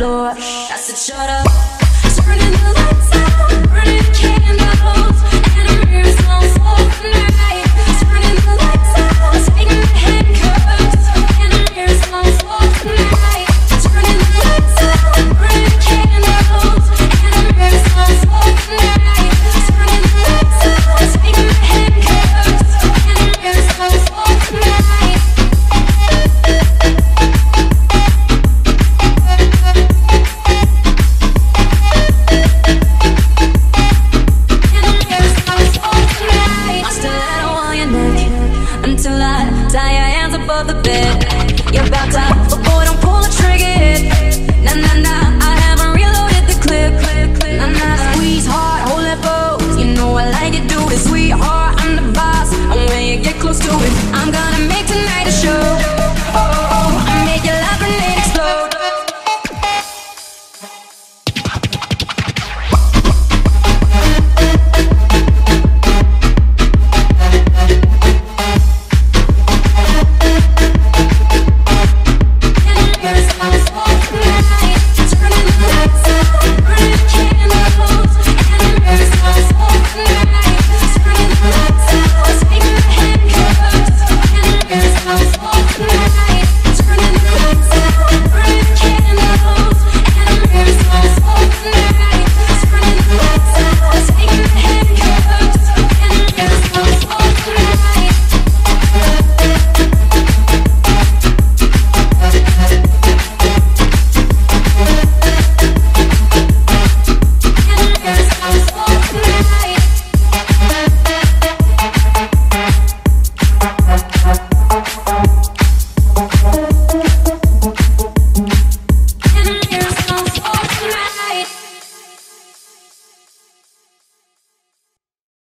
floor. I said, shut up. Turning the lights out, burning candles. the bed.